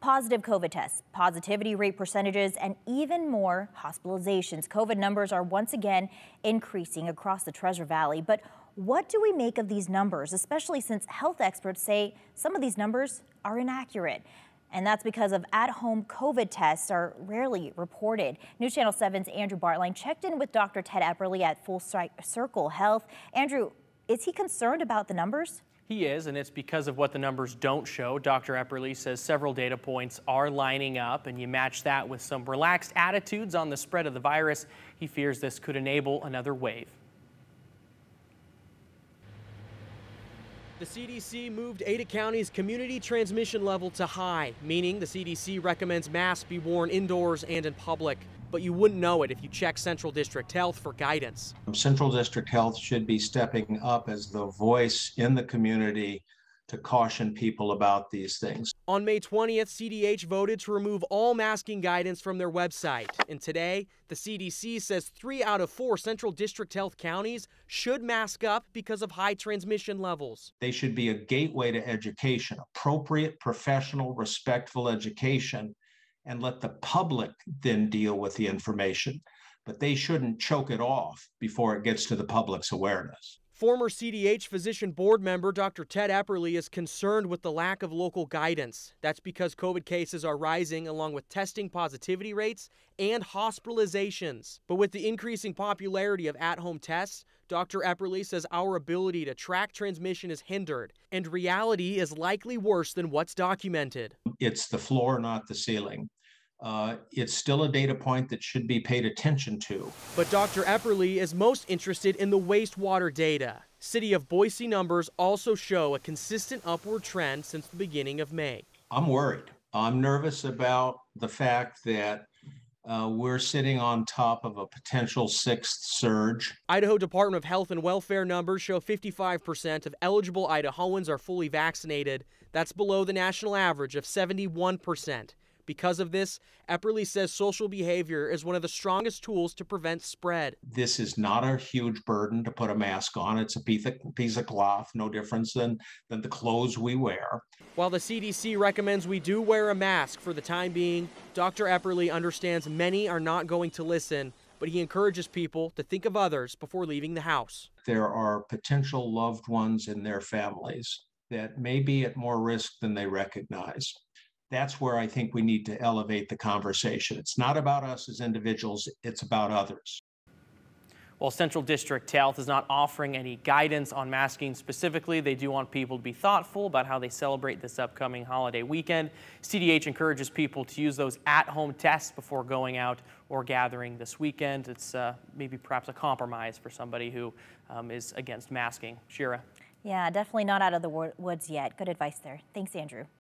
Positive COVID tests, positivity rate percentages, and even more hospitalizations. COVID numbers are once again increasing across the Treasure Valley. But what do we make of these numbers, especially since health experts say some of these numbers are inaccurate? And that's because of at-home COVID tests are rarely reported. News Channel 7's Andrew Baertlein checked in with Dr. Ted Epperly at Full Circle Health. Andrew, is he concerned about the numbers? He is, and it's because of what the numbers don't show. Dr. Epperly says several data points are lining up, and you match that with some relaxed attitudes on the spread of the virus. He fears this could enable another wave. The CDC moved Ada County's community transmission level to high, meaning the CDC recommends masks be worn indoors and in public. But you wouldn't know it if you check Central District Health for guidance. Central District Health should be stepping up as the voice in the community to caution people about these things. On May 20th, CDH voted to remove all masking guidance from their website. And today, the CDC says three out of four Central District Health counties should mask up because of high transmission levels. They should be a gateway to education, appropriate, professional, respectful education, and let the public then deal with the information. But they shouldn't choke it off before it gets to the public's awareness. Former CDH physician board member Dr. Ted Epperly is concerned with the lack of local guidance. That's because COVID cases are rising along with testing positivity rates and hospitalizations. But with the increasing popularity of at home tests, Dr. Epperly says our ability to track transmission is hindered, and reality is likely worse than what's documented. It's the floor, not the ceiling uh, it's still a data point that should be paid attention to. But Dr. Epperly is most interested in the wastewater data. City of Boise numbers also show a consistent upward trend since the beginning of May. I'm worried. I'm nervous about the fact that uh, we're sitting on top of a potential sixth surge. Idaho Department of Health and Welfare numbers show 55% of eligible Idahoans are fully vaccinated. That's below the national average of 71%. Because of this, Epperly says social behavior is one of the strongest tools to prevent spread. This is not a huge burden to put a mask on. It's a piece of, piece of cloth, no difference than, than the clothes we wear. While the CDC recommends we do wear a mask for the time being, Dr. Epperly understands many are not going to listen but he encourages people to think of others before leaving the house. There are potential loved ones in their families that may be at more risk than they recognize that's where I think we need to elevate the conversation. It's not about us as individuals, it's about others. While Central District Health is not offering any guidance on masking specifically, they do want people to be thoughtful about how they celebrate this upcoming holiday weekend. CDH encourages people to use those at-home tests before going out or gathering this weekend. It's uh, maybe perhaps a compromise for somebody who um, is against masking. Shira. Yeah, definitely not out of the woods yet. Good advice there. Thanks, Andrew.